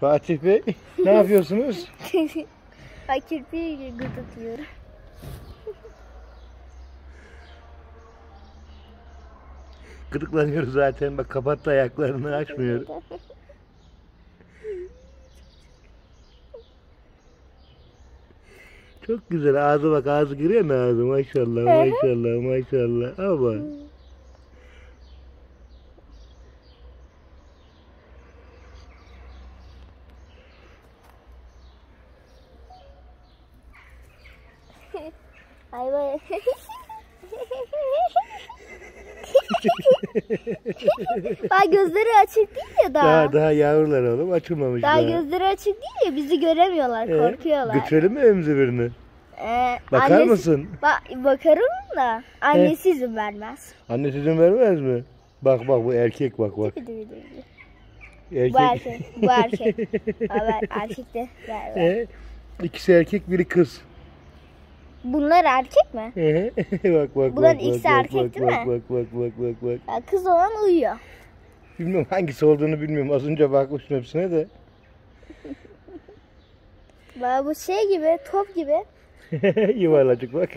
Fatih Bey ne yapıyorsunuz? Ay kirpiği gıdıklıyorum. Gıdıklanıyor zaten. Bak kapattı ayaklarını açmıyor. Çok güzel. Ağzı bak ağzı giriyor mu ağzı? Maşallah maşallah maşallah. Ama Ay vay. Daha gözleri açık değil ya daha. daha daha yavrular oğlum açılmamış Daha daha. gözleri açık değil ya bizi göremiyorlar, Ee, korkuyorlar. Götürelim mi evimize birini? Ee, Bakar annesi- mısın? Ba- bakarım da annesi izin vermez. Anne izin vermez mi? Bak bak bu erkek bak bak. Erkek. Bu erkek, bu erkek. Ama erkek de galiba. Ee, İkisi erkek biri kız. Bunlar erkek mi? bak bak Bunların bak ikisi bak, erkek bak, değil bak, mi? Bak bak bak bak bak. Ya kız olan uyuyor. Bilmiyorum hangisi olduğunu bilmiyorum. Az önce bakmıştım hepsine de. Bana bu şey gibi, top gibi. Yuvarlacık bak.